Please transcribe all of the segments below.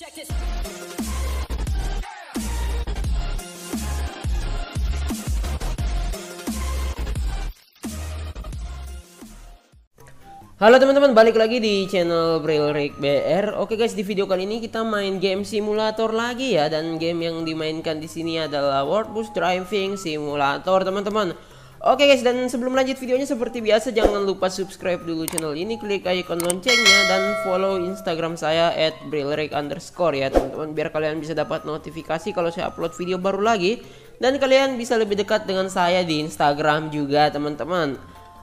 Halo teman-teman, balik lagi di channel Brilrik BR. Oke guys, di video kali ini kita main game simulator lagi ya dan game yang dimainkan di sini adalah World Bus Driving Simulator, teman-teman. Oke guys, dan sebelum lanjut videonya seperti biasa jangan lupa subscribe dulu channel ini, klik icon loncengnya dan follow Instagram saya @brilrik underscore ya teman-teman biar kalian bisa dapat notifikasi kalau saya upload video baru lagi dan kalian bisa lebih dekat dengan saya di Instagram juga teman-teman.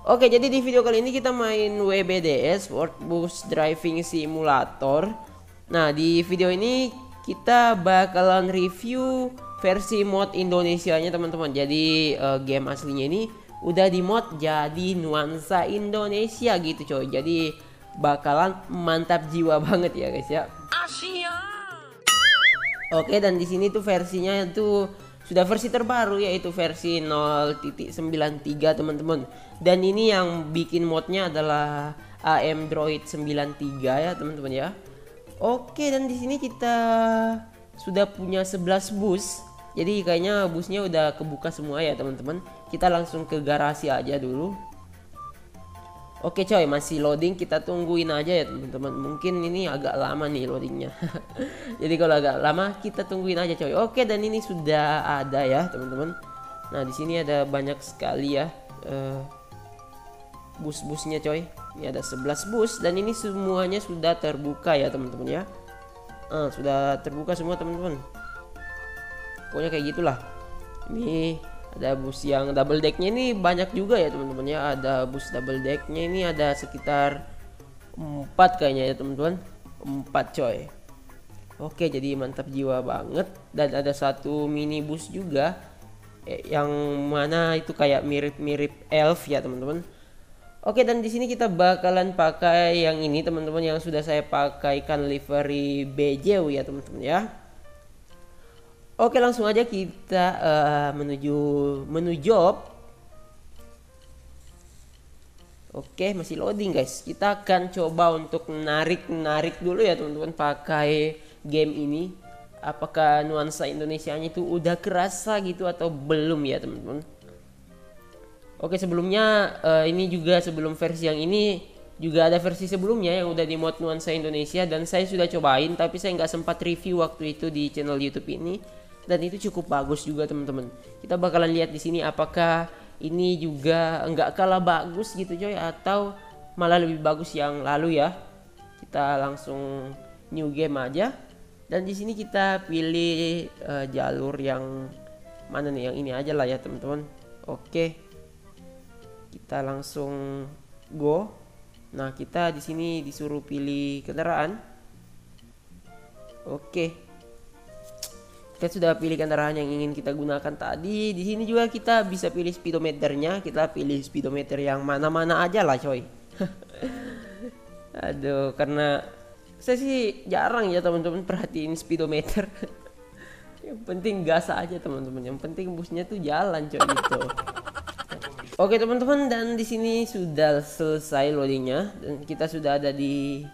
Oke, jadi di video kali ini kita main WBDS World Bus Driving Simulator. Nah, di video ini kita bakalan review versi mod Indonesia-nya teman-teman. Jadi uh, game aslinya ini udah di mod jadi nuansa Indonesia gitu coy. Jadi bakalan mantap jiwa banget ya guys ya. Asia. Oke, dan di sini tuh versinya tuh sudah versi terbaru yaitu versi 0.93 teman-teman dan ini yang bikin modnya adalah AM Droid 93 ya teman-teman ya oke dan di sini kita sudah punya 11 bus. Jadi kayaknya busnya udah kebuka semua ya teman-teman. Kita langsung ke garasi aja dulu. Oke coy masih loading. Kita tungguin aja ya teman-teman. Mungkin ini agak lama nih loadingnya. Jadi kalau agak lama kita tungguin aja coy. Oke dan ini sudah ada ya teman-teman. Nah di sini ada banyak sekali ya uh, bus-busnya coy. Ini ada 11 bus dan ini semuanya sudah terbuka ya teman-teman ya uh, sudah terbuka semua teman-teman. Pokoknya kayak gitulah. Ini ada bus yang double decknya ini banyak juga ya teman-teman ya. Ada bus double decknya ini ada sekitar empat kayaknya ya teman-teman. Empat coy. Oke jadi mantap jiwa banget. Dan ada satu minibus juga eh, yang mana itu kayak mirip-mirip elf ya teman-teman Oke dan di sini kita bakalan pakai yang ini teman-teman yang sudah saya pakaikan livery BJW ya teman-teman ya. Oke langsung aja kita uh, menuju menu job. Oke masih loading guys. Kita akan coba untuk narik-narik dulu ya teman-teman pakai game ini. Apakah nuansa Indonesia-nya itu udah kerasa gitu atau belum ya teman-teman? Oke sebelumnya uh, ini juga sebelum versi yang ini juga ada versi sebelumnya yang udah di mod nuansa Indonesia dan saya sudah cobain tapi saya nggak sempat review waktu itu di channel YouTube ini dan itu cukup bagus juga teman-teman. Kita bakalan lihat di sini apakah ini juga nggak kalah bagus gitu coy atau malah lebih bagus yang lalu ya. Kita langsung new game aja dan di sini kita pilih uh, jalur yang mana nih yang ini aja lah ya teman-teman. Oke. Kita langsung go. Nah, kita di sini disuruh pilih kendaraan. Oke kita sudah pilih kendaraan yang ingin kita gunakan tadi. Di sini juga kita bisa pilih speedometernya. Kita pilih speedometer yang mana-mana aja lah, coy. Aduh, karena saya sih jarang ya teman-teman perhatiin speedometer. yang penting gas aja teman-teman. Yang penting busnya tuh jalan, coy gitu. Oke teman-teman dan di sini sudah selesai loadingnya dan kita sudah ada di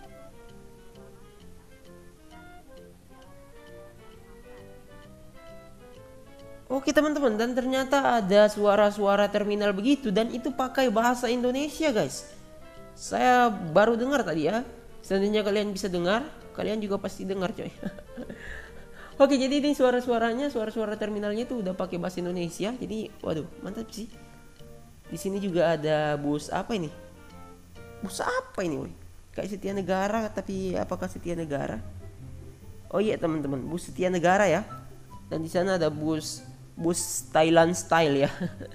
Oke teman-teman dan ternyata ada suara-suara terminal begitu dan itu pakai bahasa Indonesia guys. Saya baru dengar tadi ya. Seandainya kalian bisa dengar, kalian juga pasti dengar coy. Oke jadi ini suara-suaranya, suara-suara terminalnya itu udah pakai bahasa Indonesia. Jadi waduh mantap sih. Di sini juga ada bus apa ini? Bus apa ini, woy? Kayak Setia Negara tapi apakah Setia Negara? Oh iya teman-teman, bus Setia Negara ya. Dan di sana ada bus bus Thailand style ya.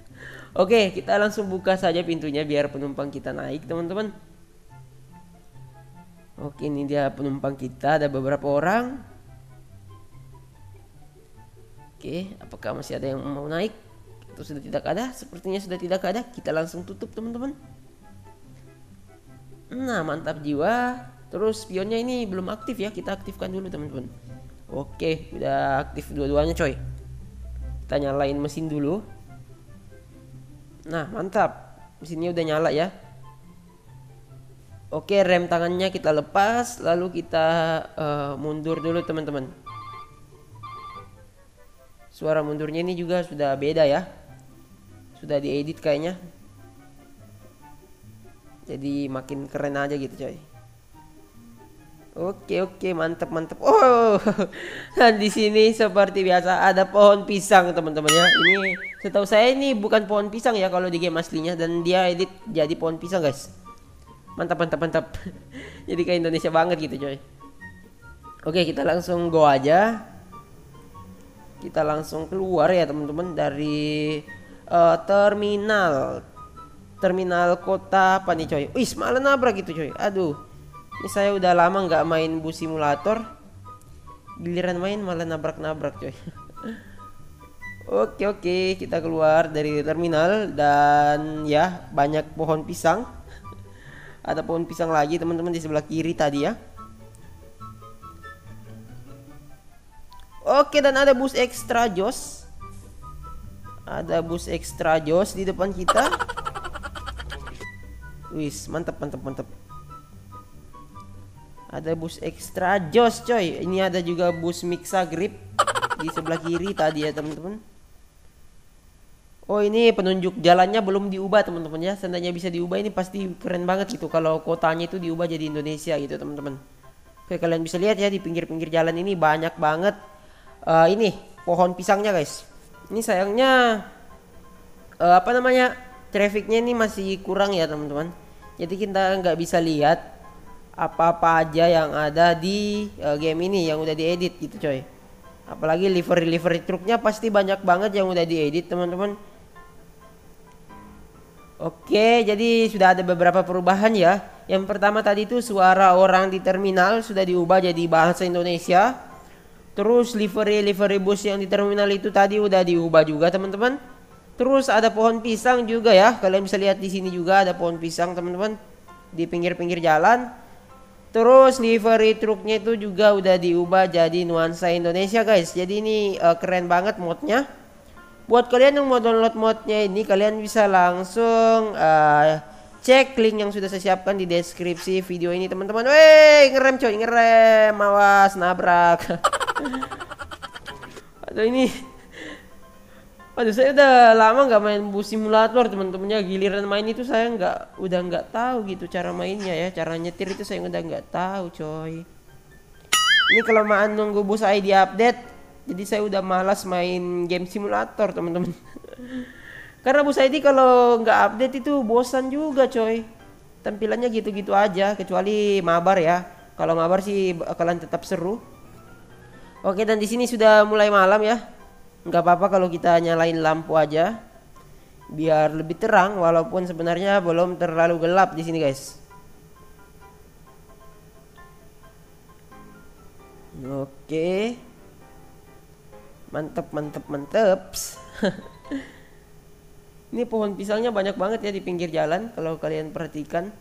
Oke, kita langsung buka saja pintunya biar penumpang kita naik, teman-teman. Oke, ini dia penumpang kita, ada beberapa orang. Oke, apakah masih ada yang mau naik? Atau sudah tidak ada? Sepertinya sudah tidak ada. Kita langsung tutup, teman-teman. Nah, mantap jiwa. Terus spionnya ini belum aktif ya, kita aktifkan dulu, teman-teman. Oke, udah aktif dua-duanya, coy kita nyalain mesin dulu nah mantap mesinnya udah nyala ya Oke, rem tangannya kita lepas, lalu kita uh, mundur dulu teman-teman. Suara mundurnya ini juga sudah beda ya. Sudah diedit kayaknya. Jadi makin keren aja gitu coy. Oke oke mantap mantap. Oh dan di sini seperti biasa ada pohon pisang teman-teman ya. Ini setahu saya ini bukan pohon pisang ya kalau di game aslinya dan dia edit jadi pohon pisang guys. Mantap mantap mantap. jadi kayak Indonesia banget gitu coy. Oke kita langsung go aja. Kita langsung keluar ya teman-teman dari uh, terminal terminal kota apa nih coy. Wih malah nabrak gitu coy. Aduh ini saya udah lama nggak main bus simulator. Giliran main malah nabrak-nabrak coy. oke oke, kita keluar dari terminal dan ya banyak pohon pisang. Ada pohon pisang lagi teman-teman di sebelah kiri tadi ya. Oke dan ada bus ekstra jos. Ada bus ekstra jos di depan kita. Wis, mantap mantap mantap. Ada bus ekstra jos coy. Ini ada juga bus Mixa Grip di sebelah kiri tadi ya teman-teman. Oh ini penunjuk jalannya belum diubah teman-teman ya. Seandainya bisa diubah ini pasti keren banget gitu kalau kotanya itu diubah jadi Indonesia gitu teman-teman. Oke kalian bisa lihat ya di pinggir-pinggir jalan ini banyak banget uh, ini pohon pisangnya guys. Ini sayangnya uh, apa namanya trafficnya ini masih kurang ya teman-teman. Jadi kita nggak bisa lihat apa-apa aja yang ada di uh, game ini yang udah diedit gitu coy apalagi livery livery truknya pasti banyak banget yang udah diedit teman-teman Oke, jadi sudah ada beberapa perubahan ya. Yang pertama tadi itu suara orang di terminal sudah diubah jadi bahasa Indonesia. Terus livery livery bus yang di terminal itu tadi udah diubah juga teman-teman. Terus ada pohon pisang juga ya. Kalian bisa lihat di sini juga ada pohon pisang teman-teman di pinggir-pinggir jalan. Terus livery truknya itu juga udah diubah jadi nuansa Indonesia guys. Jadi ini uh, keren banget modnya. Buat kalian yang mau download modnya ini kalian bisa langsung uh, cek link yang sudah saya siapkan di deskripsi video ini teman-teman. Weh ngerem coy ngerem, awas nabrak. Aduh ini. Aduh saya udah lama nggak main bus simulator teman-temannya giliran main itu saya nggak udah nggak tahu gitu cara mainnya ya. Cara nyetir itu saya udah nggak tahu coy. Ini kelamaan nunggu bus di update jadi saya udah malas main game simulator teman-teman. Karena bus ID kalau nggak update itu bosan juga coy. Tampilannya gitu-gitu aja kecuali mabar ya. Kalau mabar sih bakalan tetap seru oke dan di sini sudah mulai malam ya. Nggak apa-apa kalau kita nyalain lampu aja biar lebih terang walaupun sebenarnya belum terlalu gelap di sini guys. Oke. Mantep mantep mantep. Ini pohon pisangnya banyak banget ya di pinggir jalan kalau kalian perhatikan.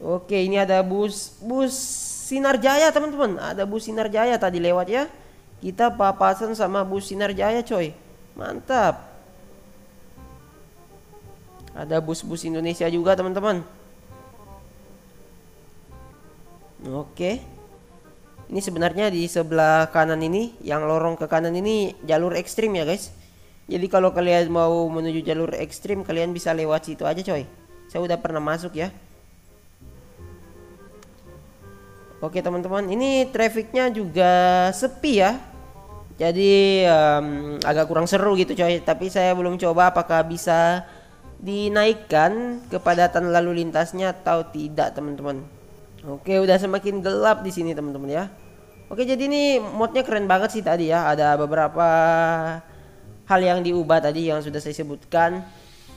Oke ini ada bus bus sinar jaya teman-teman ada bus sinar jaya tadi lewat ya kita papasan sama bus Sinar Jaya coy. Mantap. Ada bus-bus Indonesia juga teman-teman. Oke. Ini sebenarnya di sebelah kanan ini, yang lorong ke kanan ini jalur ekstrim ya guys. Jadi kalau kalian mau menuju jalur ekstrim, kalian bisa lewat situ aja coy. Saya udah pernah masuk ya. Oke teman-teman, ini trafficnya juga sepi ya. Jadi um, agak kurang seru gitu coy. Tapi saya belum coba apakah bisa dinaikkan kepadatan lalu lintasnya atau tidak teman-teman. Oke udah semakin gelap di sini teman-teman ya. Oke jadi ini modnya keren banget sih tadi ya. Ada beberapa hal yang diubah tadi yang sudah saya sebutkan.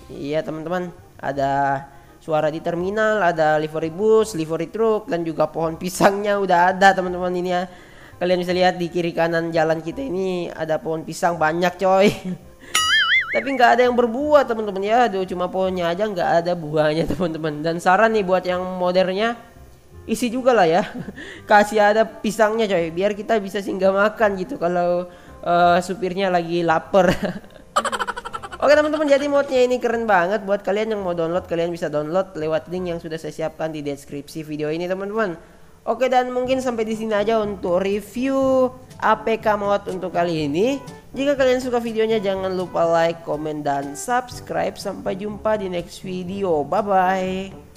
Iya teman-teman ada suara di terminal ada livery bus livery truk dan juga pohon pisangnya udah ada teman-teman ini ya. Kalian bisa lihat di kiri kanan jalan kita ini ada pohon pisang banyak coy. Tapi nggak ada yang berbuah teman-teman ya. Aduh cuma pohonnya aja nggak ada buahnya teman-teman. Dan saran nih buat yang modernnya isi juga lah ya. Kasih ada pisangnya coy biar kita bisa singgah makan gitu kalau uh, supirnya lagi lapar Oke teman-teman jadi modnya ini keren banget buat kalian yang mau download kalian bisa download lewat link yang sudah saya siapkan di deskripsi video ini teman-teman. Oke dan mungkin sampai di sini aja untuk review APK mod untuk kali ini. Jika kalian suka videonya jangan lupa like, komen dan subscribe. Sampai jumpa di next video. Bye bye.